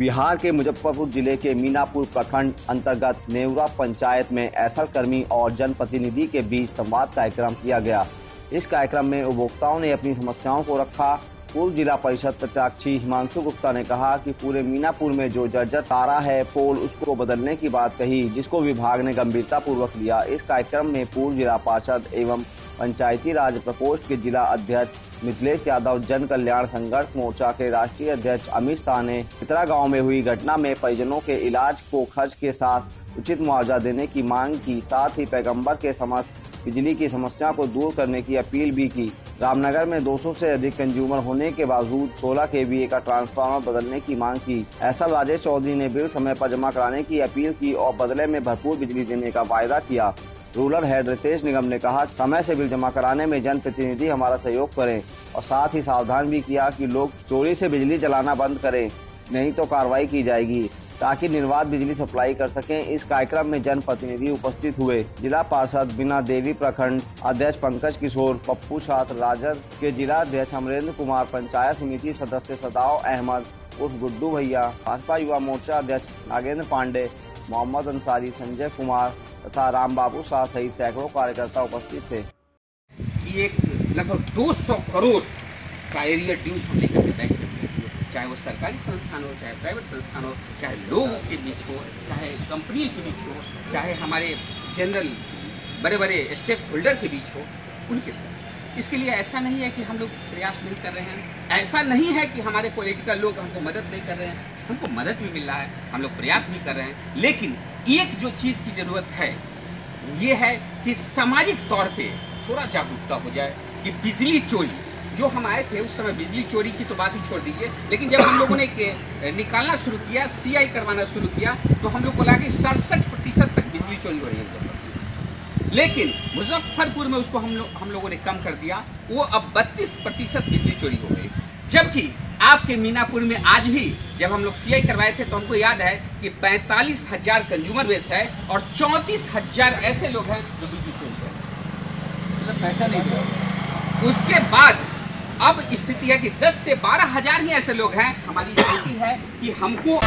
बिहार के मुजफ्फरपुर ज़िले के मीनापुर प्रखंड अंतर्गत नेवरा पंचायत में ऐसल कर्मी और जनप्रतिनिधि के बीच संवाद कार्यक्रम किया गया। इस कार्यक्रम में उपभोक्ताओं ने अपनी समस्याओं को रखा। पूर्व जिला परिषद प्रत्याशी हिमांशु गुप्ता ने कहा कि पूरे मीनापुर में जो जर्जर तारा है, पोल, उसको बदलने की बात कही, जिसको विभाग ने गंभीरता पूर्वक लिया। इस कार्यक्रम में पूर्व जिला पार्षद एवं पंचायती राज प्रकोष्ठ के जिला अध्यक्ष मिथिलेश यादव जन कल्याण संघर्ष मोर्चा के राष्ट्रीय अध्यक्ष अमित शाह ने पितरा गाँव में हुई घटना में परिजनों के इलाज को खर्च के साथ उचित मुआवजा देने की मांग की। साथ ही पैगंबर के समस्त बिजली की समस्या को दूर करने की अपील भी की। रामनगर में 200 से अधिक कंज्यूमर होने के बावजूद 16 के का ट्रांसफार्मर बदलने की मांग की। ऐसा राजेश चौधरी ने बिल समय पर जमा कराने की अपील की और बदले में भरपूर बिजली देने का वायदा किया। रूरल हेड रितेश निगम ने कहा, समय से बिल जमा कराने में जनप्रतिनिधि हमारा सहयोग करें और साथ ही सावधान भी किया कि लोग चोरी से बिजली जलाना बंद करें, नहीं तो कार्रवाई की जाएगी, ताकि निर्वाध बिजली सप्लाई कर सकें। इस कार्यक्रम में जनप्रतिनिधि उपस्थित हुए। जिला पार्षद बिना देवी प्रखंड अध्यक्ष पंकज किशोर, पप्पू छात्र राजद के जिला अध्यक्ष अमरेंद्र कुमार, पंचायत समिति सदस्य सदाव अहमद, उर्फ़ गुड्डू भैया, भाजपा युवा मोर्चा अध्यक्ष नागेंद्र पांडे, मोहम्मद अंसारी, संजय कुमार तथा राम बाबू, शाह सहित सैकड़ों कार्यकर्ता उपस्थित थे। एक लगभग 200 करोड़ का एरिया ड्यूज हम लेकर के बैंक चाहे वो सरकारी संस्थान हो, चाहे प्राइवेट संस्थान हो, चाहे लोगों के बीच हो, चाहे कंपनी के बीच हो, चाहे हमारे जनरल बड़े बड़े स्टेक होल्डर के बीच हो, उनके साथ। इसके लिए ऐसा नहीं है कि हम लोग प्रयास नहीं कर रहे हैं। ऐसा नहीं है कि हमारे पॉलिटिकल लोग हमको मदद नहीं कर रहे हैं। हमको मदद भी मिल रहा है। हम लोग प्रयास भी कर रहे हैं। लेकिन एक जो चीज़ की ज़रूरत है, ये है कि सामाजिक तौर पे थोड़ा जागरूकता हो जाए कि बिजली चोरी, जो हम आए थे उस समय बिजली चोरी की तो बात ही छोड़ दीजिए, लेकिन जब हम लोगों ने निकालना शुरू किया सीआई करवाना शुरू किया तो हम लोग को लगा सड़सठ प्रतिशत तक बिजली चोरी हो रही है लेकिन मुजफ्फरपुर में उसको हम लोग हम लोगों ने कम कर दिया, वो अब बत्तीस प्रतिशत बिजली चोरी हो गई। जबकि आपके मीनापुर में आज भी जब हम लोग सीआई करवाए थे तो हमको याद है कि पैंतालीस हज़ार कंज्यूमर बेस है और चौंतीस हज़ार ऐसे लोग हैं जो बिजली चोरी हैं। मतलब पैसा नहीं दिया। उसके बाद अब स्थिति है कि 10 से बारह हज़ार ही ऐसे लोग हैं। हमारी स्थिति है कि हमको